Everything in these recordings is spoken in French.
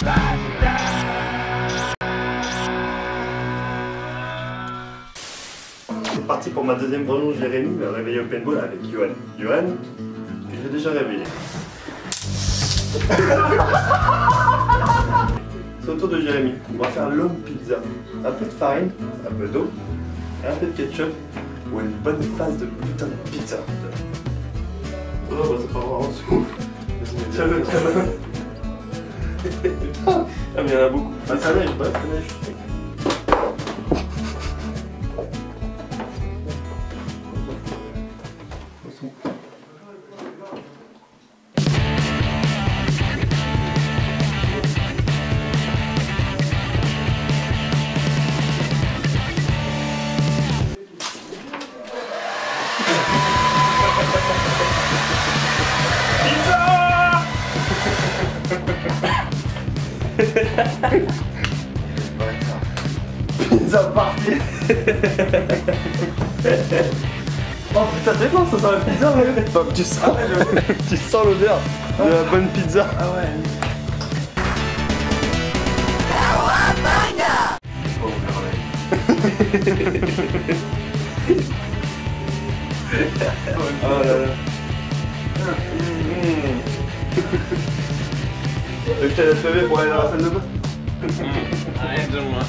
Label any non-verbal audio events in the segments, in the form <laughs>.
C'est parti pour ma deuxième vengeance, Jérémy m'a réveillé au paintball avec Johan. Johan, que j'ai déjà réveillé. <laughs> C'est au tour de Jérémy. On va faire l'homme pizza. Un peu de farine, un peu d'eau, et un peu de ketchup pour une bonne phase de putain de pizza. Oh bah c'est pas en dessous. Tiens-le, tiens-le. Ah mais il y en a beaucoup. Ah ça neige, bah ça neige. Pizza party Oh putain t'es bon ça sent la pizza ouais Bah, Tu sens, tu sens l'odeur de la bonne pizza. Ah ouais. Oh là là <laughs> <laughs> Mmh. Je t'ai laissé pour aller dans la salle de bain Arrête de moi.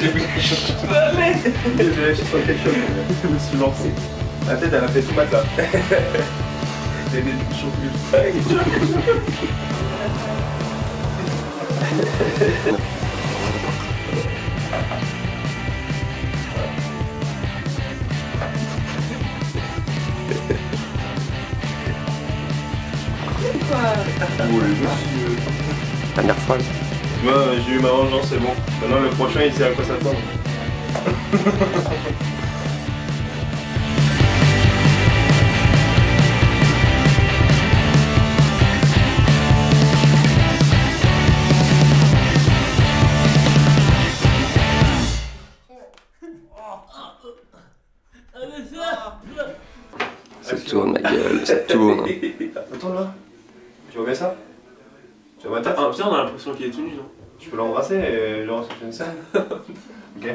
J'ai pris quelque chose. Désolé, je suis sur quelque chose. Je me suis lancé. La tête, elle a fait tout matin. J'ai des plus. Dernière phrase. Moi, j'ai eu ma vengeance, c'est bon. Maintenant, le prochain, il sait à quoi s'attendre. <laughs> Ça tourne ma gueule, ça tourne. <laughs> Attends là. Tu remets ça? Tu remets ta Ah, putain, on a l'impression qu'il est tout nu, non? Je peux l'embrasser et le reste une scène <laughs> Ok.